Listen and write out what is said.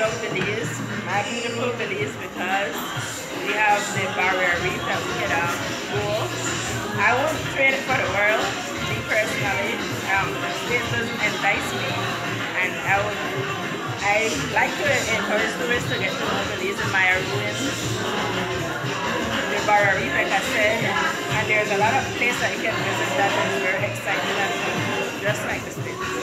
love Belize, my beautiful Belize, because we have the barrier reef that we can um, go. I won't trade it for the world, me personally. Um, space doesn't entice me, and I would. I like to encourage tourists to get to know Belize and Maya ruins, the barrier reef, like I said, and there's a lot of places that you can visit that is very exciting and just like the States.